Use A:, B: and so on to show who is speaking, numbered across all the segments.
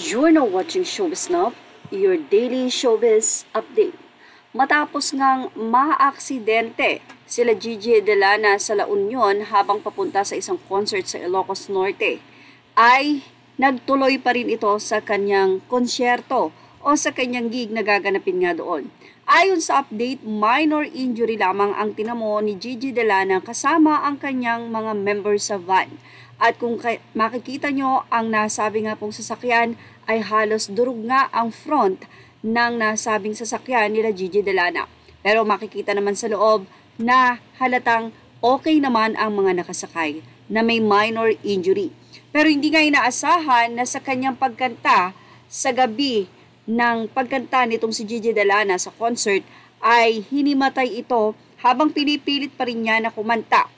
A: You're now watching Showbiz Now, your daily showbiz update. Matapos ngang maaksidente sila Gigi Delana sa La Union habang papunta sa isang concert sa Ilocos Norte, ay nagtuloy pa rin ito sa kanyang konsyerto o sa kanyang gig na gaganapin nga doon. Ayon sa update, minor injury lamang ang tinamo ni Gigi Delana kasama ang kanyang mga members sa van. At kung makikita nyo, ang nasabi nga pong sasakyan ay halos durug nga ang front ng nasabing sasakyan nila Gigi Delana. Pero makikita naman sa loob na halatang okay naman ang mga nakasakay na may minor injury. Pero hindi nga inaasahan na sa kanyang pagkanta sa gabi ng pagkanta nitong si Gigi Delana sa concert ay hinimatay ito habang pinipilit pa rin niya na kumanta.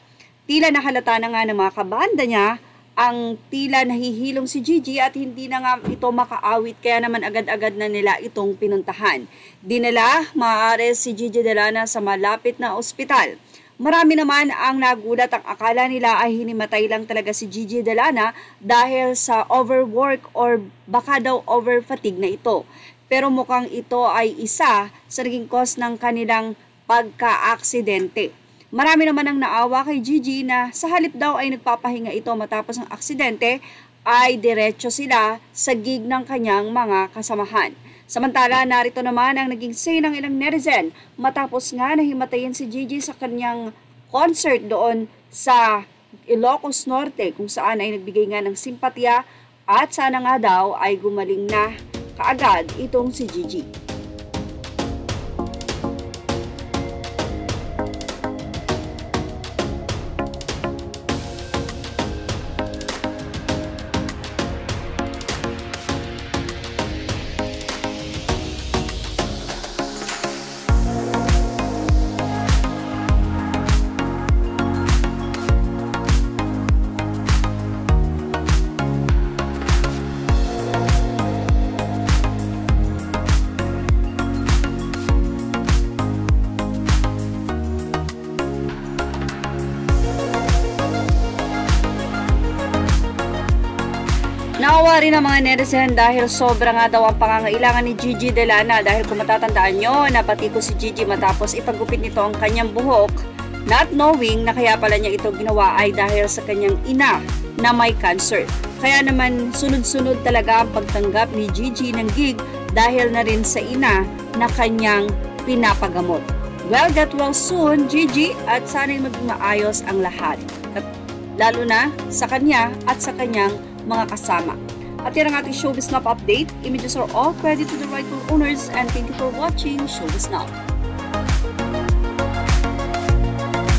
A: Tila nahalata na nga ng mga kabanda niya ang tila nahihilong si Gigi at hindi na nga ito makaawit kaya naman agad-agad na nila itong pinuntahan. Dinala maaari si Gigi Delana sa malapit na ospital. Marami naman ang nagulat ang akala nila ay hinimatay lang talaga si Gigi Delana dahil sa overwork or baka daw overfatigue na ito. Pero mukhang ito ay isa sa naging cause ng kanilang pagka-aksidente. Marami naman ang naawa kay Gigi na sa halip daw ay nagpapahinga ito matapos ang aksidente ay diretso sila sa gig ng kanyang mga kasamahan. Samantala, narito naman ang naging say ng ilang netizen matapos nga nahimatayin si Gigi sa kanyang concert doon sa Ilocos Norte kung saan ay nagbigay nga ng simpatya at sana nga daw ay gumaling na kaagad itong si Gigi. Naawa rin ang mga netizen dahil sobra nga daw ang pangangailangan ni Gigi Delana dahil kung matatandaan nyo, napati ko si Gigi matapos ipagupit nito ang kanyang buhok not knowing na kaya pala niya ito ginawa ay dahil sa kanyang ina na may cancer. Kaya naman sunod-sunod talaga ang pagtanggap ni Gigi ng gig dahil na rin sa ina na kanyang pinapagamot. Well, get well soon, Gigi, at sana'y maging maayos ang lahat. At lalo na sa kanya at sa kanyang mga kasama. At yan ang ating Showbiz Snap update. Images are all credit to the rightful owners and thank you for watching Showbiz Snap.